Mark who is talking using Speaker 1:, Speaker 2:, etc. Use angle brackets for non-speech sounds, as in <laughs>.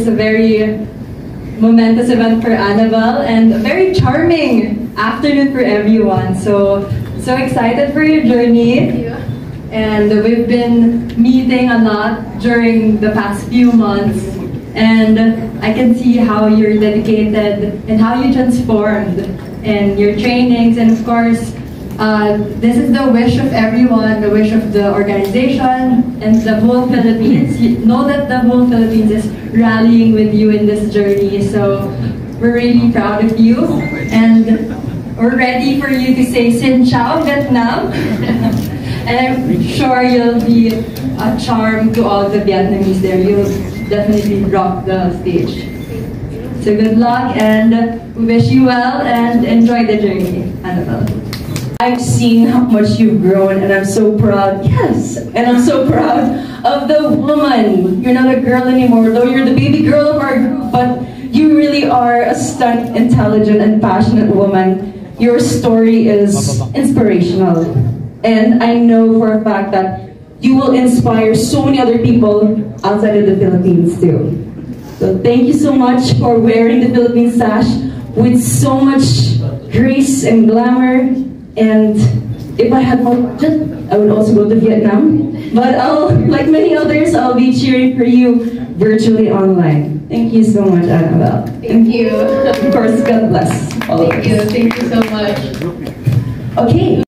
Speaker 1: It's a very momentous event for Annabelle and a very charming afternoon for everyone. So, so excited for your journey. And we've been meeting a lot during the past few months. And I can see how you're dedicated and how you transformed in your trainings. And of course, uh, this is the wish of everyone, the wish of the organization and the whole Philippines. You know that the whole Philippines is rallying with you in this journey. So we're really proud of you. And we're ready for you to say Xin Chào Vietnam. <laughs> and I'm sure you'll be a charm to all the Vietnamese there. You'll definitely rock the stage. So good luck and we wish you well and enjoy the journey, Annabelle.
Speaker 2: I've seen how much you've grown and I'm so proud, yes, and I'm so proud of the woman. You're not a girl anymore, though you're the baby girl of our group, but you really are a stunned, intelligent, and passionate woman. Your story is inspirational. And I know for a fact that you will inspire so many other people outside of the Philippines too. So thank you so much for wearing the Philippine sash with so much grace and glamour and if I had more budget, I would also go to Vietnam. But I'll, like many others, I'll be cheering for you virtually online. Thank you so much, Annabelle.
Speaker 3: Thank you.
Speaker 2: Of course, God bless all
Speaker 3: Thank
Speaker 2: of
Speaker 3: you. Thank you so much.
Speaker 2: Okay.